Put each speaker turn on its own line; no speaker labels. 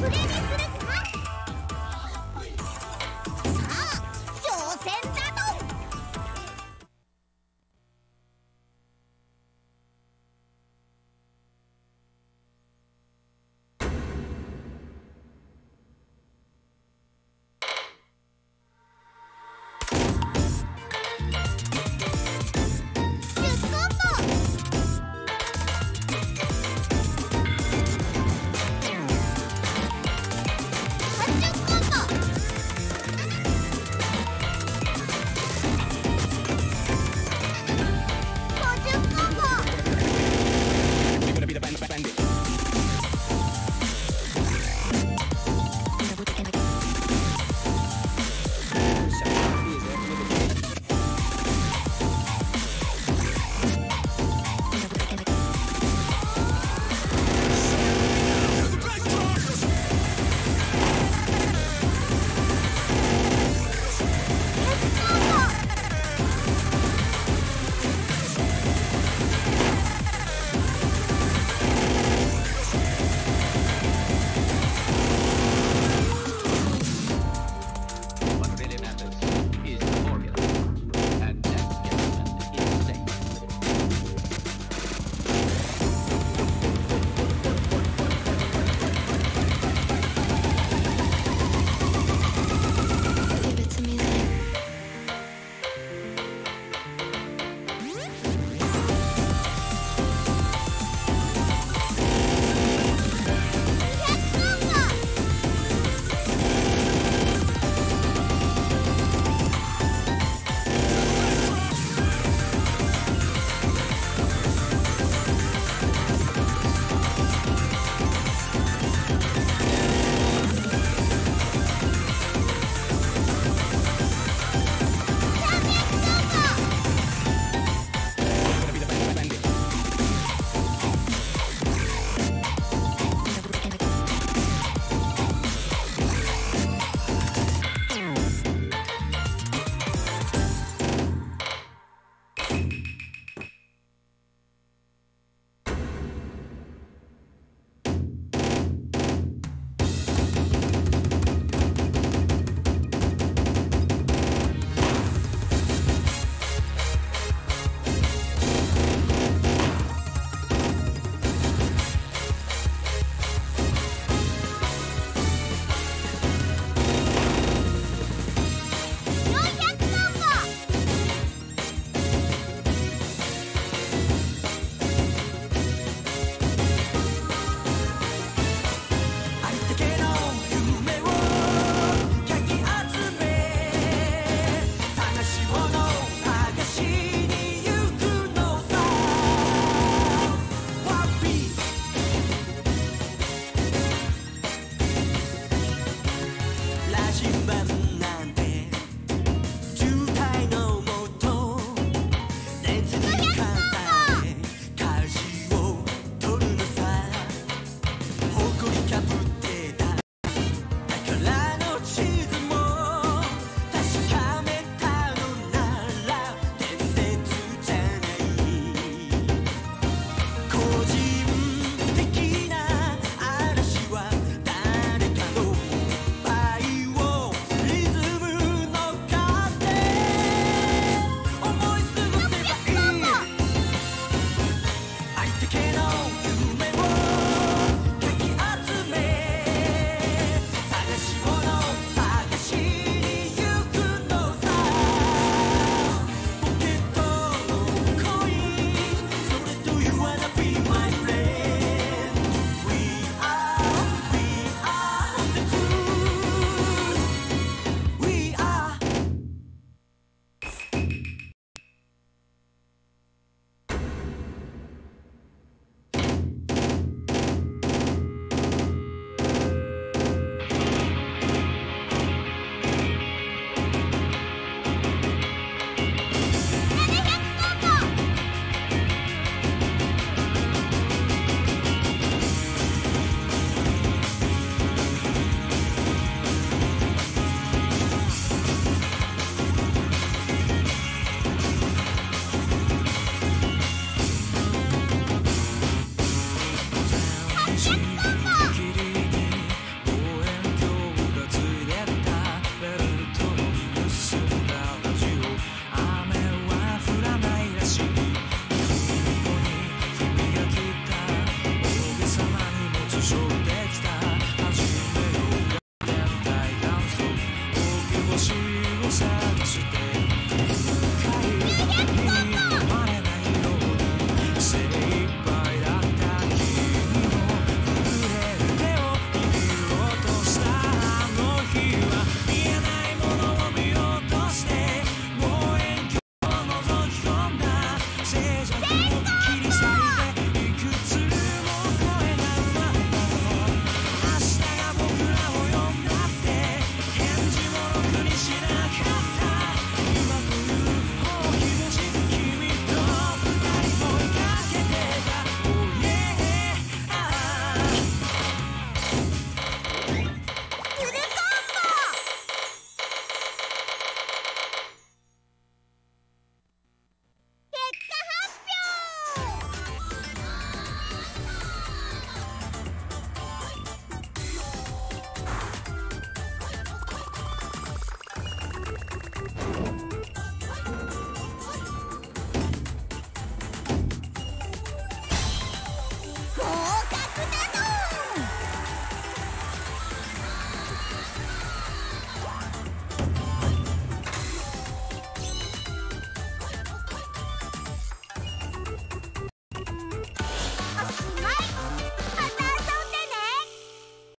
Ready?